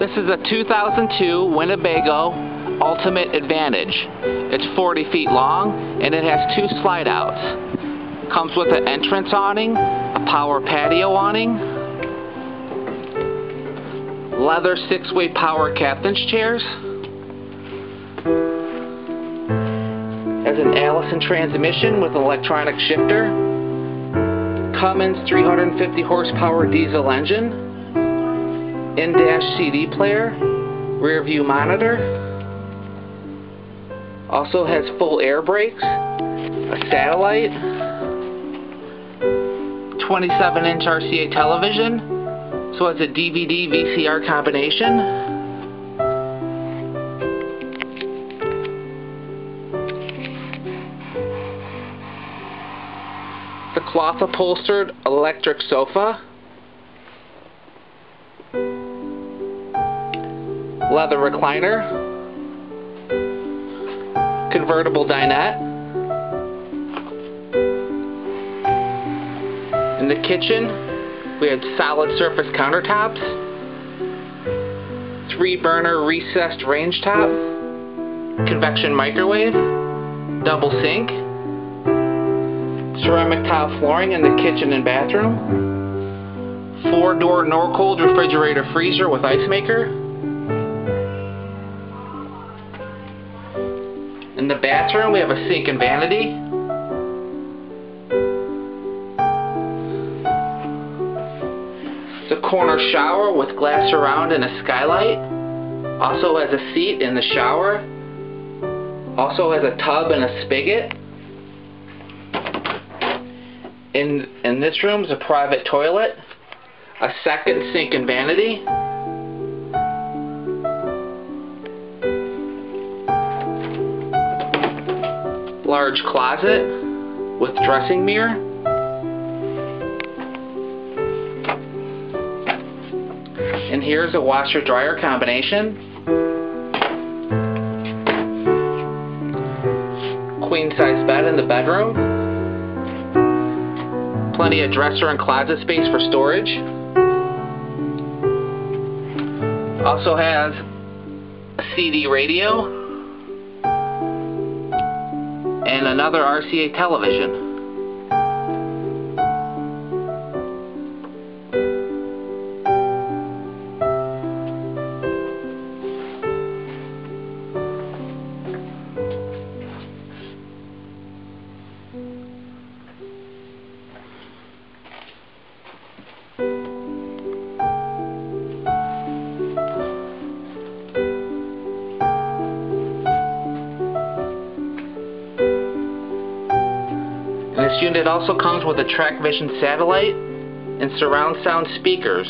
This is a 2002 Winnebago Ultimate Advantage. It's 40 feet long and it has two slide outs. Comes with an entrance awning, a power patio awning, leather six-way power captain's chairs, has an Allison transmission with an electronic shifter, Cummins 350 horsepower diesel engine, in-dash CD player, rear view monitor, also has full air brakes, a satellite, 27 inch RCA television, so it's a DVD VCR combination. The cloth upholstered electric sofa. Leather recliner convertible dinette. In the kitchen, we had solid surface countertops, three burner recessed range top, convection microwave, double sink, ceramic tile flooring in the kitchen and bathroom, four door Norcold refrigerator freezer with ice maker, the bathroom, we have a sink and vanity. The corner shower with glass around and a skylight. Also has a seat in the shower. Also has a tub and a spigot. In, in this room is a private toilet, a second sink and vanity. Large closet with dressing mirror. And here's a washer dryer combination. Queen size bed in the bedroom. Plenty of dresser and closet space for storage. Also has a CD radio and another RCA television. This unit also comes with a TracVision satellite and surround sound speakers